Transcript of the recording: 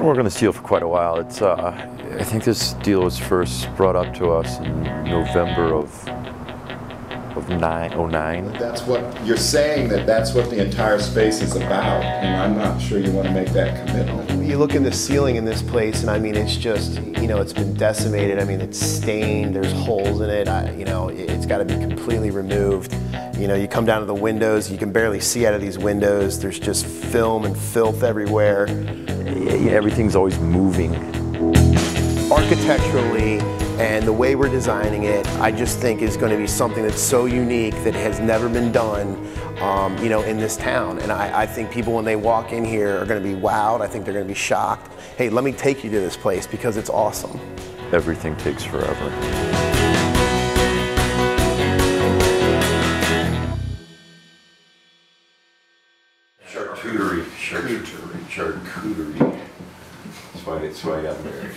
We're going to seal for quite a while. It's, uh, I think this deal was first brought up to us in November of of nine oh nine. That's what you're saying that that's what the entire space is about, and I'm not sure you want to make that commitment. You look in the ceiling in this place, and I mean, it's just you know, it's been decimated. I mean, it's stained. There's holes in it. I, you know, it's got to be completely removed. You know, you come down to the windows, you can barely see out of these windows. There's just film and filth everywhere. Everything's always moving. Architecturally, and the way we're designing it, I just think is going to be something that's so unique that has never been done, um, you know, in this town. And I, I, think people, when they walk in here, are going to be wowed. I think they're going to be shocked. Hey, let me take you to this place because it's awesome. Everything takes forever. Charcuterie, charcuterie, charcuterie. That's why, that's why I got married.